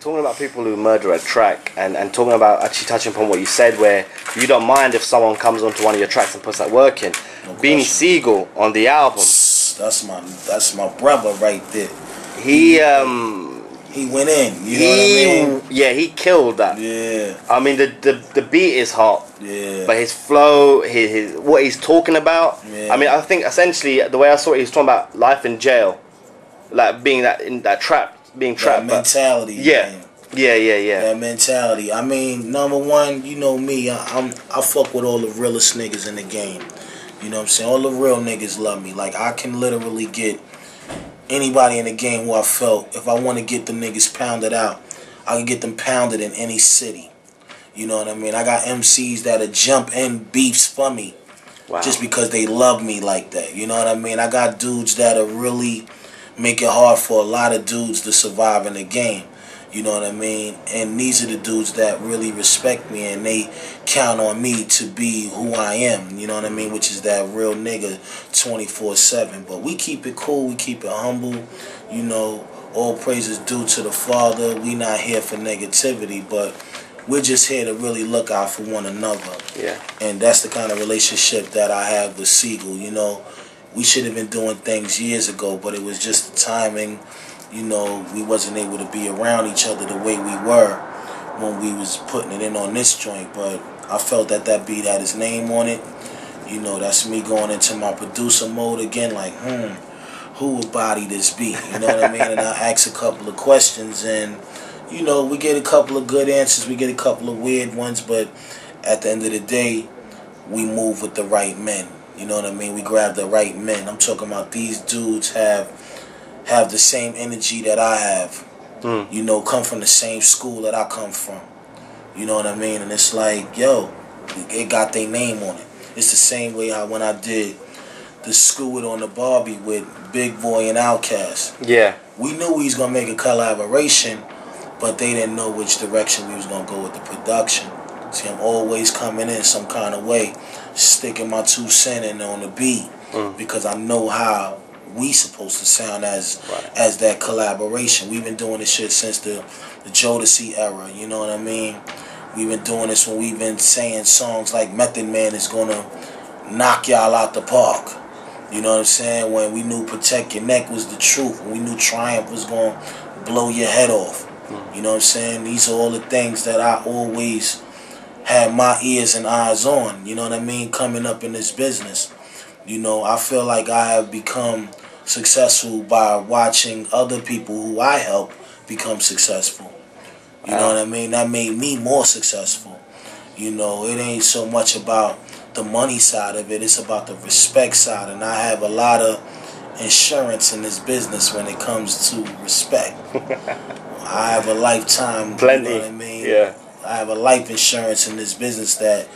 talking about people who murder a track and, and talking about actually touching upon what you said where you don't mind if someone comes onto one of your tracks and puts that work in. No Beanie. Sigel on the album, That's my that's my brother right there. he um He went in. You know what I mean? yeah he killed that. Yeah, I mean the, the the beat is hot, yeah. but his flow, his, his what he's talking about. Yeah. I mean I think essentially the way I saw it, he was talking about life in jail, like being that in that trap, being trapped. but- mentality. Yeah. man. yeah, yeah, yeah. That mentality. I mean, number one, you know me. I, I'm I fuck with all the realest niggas in the game. You know what I'm saying? All the real niggas love me. Like I can literally get anybody in the game who I felt if I want to get the niggas pounded out, I can get them pounded in any city. You know what I mean? I got MCs that'll jump in beefs for me Wow. just because they love me like that. You know what I mean? I got dudes that'll really make it hard for a lot of dudes to survive in the game. You know what I mean? And these are the dudes that really respect me and they count on me to be who I am. You know what I mean? Which is that real nigga 24 7. But we keep it cool, we keep it humble. You know, all praises due to the Father. We not here for negativity, but we're just here to really look out for one another yeah. and that's the kind of relationship that I have with Sigel. You know, we should have been doing things years ago, but it was just the timing. You know, we wasn't able to be around each other the way we were when we was putting it in on this joint. But I felt that that beat had his name on it. You know, that's me going into my producer mode again, like, hmm, who would body this beat? You know what I mean? And I ask a couple of questions, and you know, we get a couple of good answers, we get a couple of weird ones, but at the end of the day, we move with the right men. You know what I mean? We grab the right men. I'm talking about these dudes have have the same energy that I have. Mm. You know, come from the same school that I come from. You know what I mean? And it's like, yo, it got their name on it. It's the same way how when I did the Skew It on the Bar-B with Big Boi and Outkast. Yeah. We knew we was gonna make a collaboration, but they didn't know which direction we was gonna go with the production. See, I'm always coming in some kind of way, sticking my two cent in on the beat Mm. because I know how we supposed to sound as Right. as that collaboration. We've been doing this shit since the the Jodeci era. You know what I mean? We've been doing this when we've been saying songs like Method Man is gonna knock y'all out the park. You know what I'm saying? When we knew Protect Your Neck was the truth, when we knew Triumph was going to blow your head off. You know what I'm saying? These are all the things that I always had my ears and eyes on. You know what I mean? Coming up in this business. You know, I feel like I have become successful by watching other people who I help become successful. You know what I mean? That made me more successful. You know, it ain't so much about the money side of it, it's about the respect side. And I have a lot of insurance in this business when it comes to respect. I have a lifetime, Plenty. you know what I mean? Yeah. I have a life insurance in this business that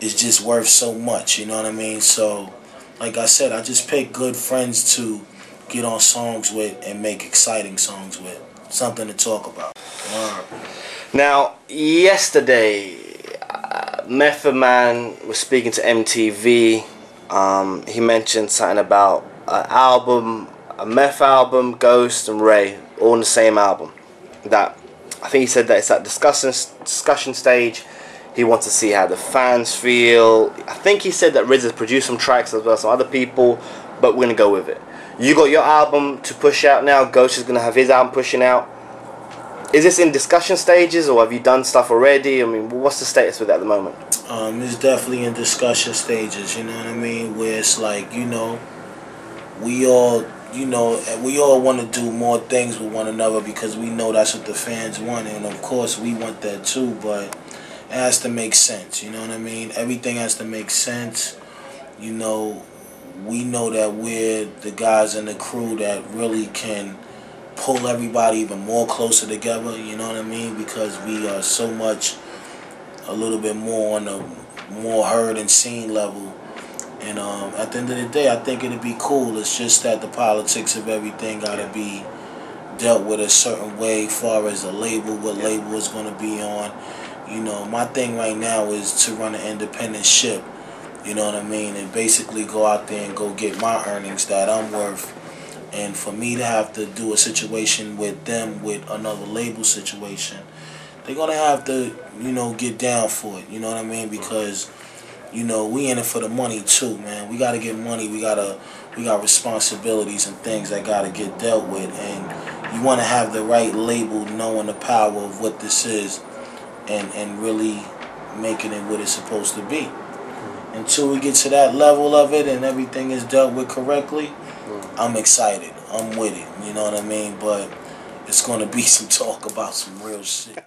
is just worth so much, you know what I mean? So, like I said, I just pick good friends to get on songs with and make exciting songs with. Something to talk about. Now, yesterday, uh, Method Man was speaking to MTV. Um, he mentioned something about an album, a Meth album, Ghost and Rae, all in the same album. That I think he said that it's at discussion discussion stage. He wants to see how the fans feel. I think he said that RZA has produced some tracks as well some other people, but we're gonna go with it. You got your album to push out now. Ghost is gonna have his album pushing out. Is this in discussion stages or have you done stuff already? I mean, what's the status with that at the moment? Um, it's definitely in discussion stages, you know what I mean? Where it's like, you know, we all, you know, we all want to do more things with one another because we know that's what the fans want, and of course we want that too. But it has to make sense, you know what I mean? Everything has to make sense. You know, we know that we're the guys in the crew that really can pull everybody even more closer together, you know what I mean? Because we are so much a little bit more on the more heard and seen level. And um, at the end of the day, I think it'd be cool. It's just that the politics of everything gotta be dealt with a certain way, far as the label, what label is gonna be on. You know, my thing right now is to run an independent ship. You know what I mean, and basically go out there and go get my earnings that I'm worth And for me to have to do a situation with them with another label situation, they're gonna have to, you know, get down for it. You know what I mean? Because, you know, we in it for the money too, man. We gotta get money. We gotta, we got responsibilities and things that gotta get dealt with. And you want to have the right label, knowing the power of what this is, and and really making it what it's supposed to be. Until we get to that level of it and everything is dealt with correctly, I'm excited. I'm with it. You know what I mean? But it's gonna be some talk about some real shit.